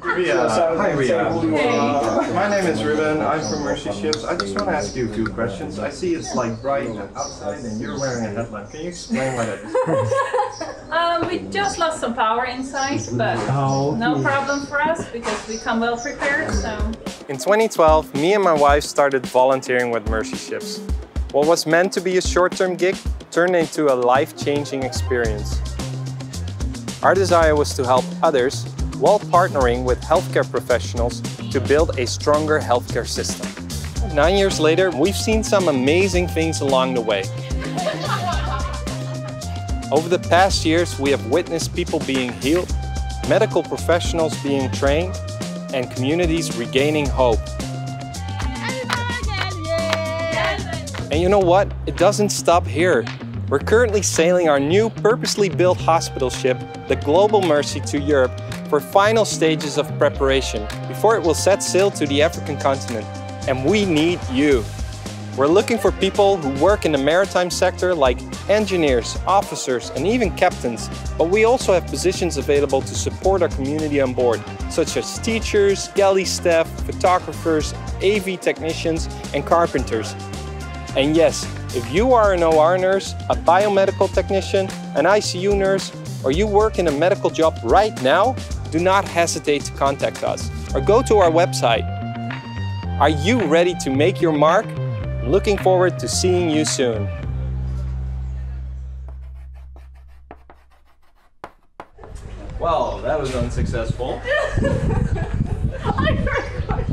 Ria, hi Ria. Hey. My name is Ruben. I'm from Mercy Ships. I just want to ask you a few questions. I see it's like bright outside and you're wearing a headlamp. Can you explain why that is? Um, we just lost some power inside, but no problem for us because we come well prepared. So In 2012, me and my wife started volunteering with Mercy Ships. What was meant to be a short-term gig turned into a life-changing experience. Our desire was to help others while partnering with healthcare professionals to build a stronger healthcare system. Nine years later, we've seen some amazing things along the way. Over the past years, we have witnessed people being healed, medical professionals being trained, and communities regaining hope. And you know what? It doesn't stop here. We're currently sailing our new purposely built hospital ship, the Global Mercy, to Europe for final stages of preparation before it will set sail to the African continent. And we need you. We're looking for people who work in the maritime sector like engineers, officers, and even captains. But we also have positions available to support our community on board, such as teachers, galley staff, photographers, AV technicians, and carpenters. And yes, if you are an OR nurse, a biomedical technician, an ICU nurse, or you work in a medical job right now, do not hesitate to contact us or go to our website. Are you ready to make your mark? Looking forward to seeing you soon. Well, that was unsuccessful. I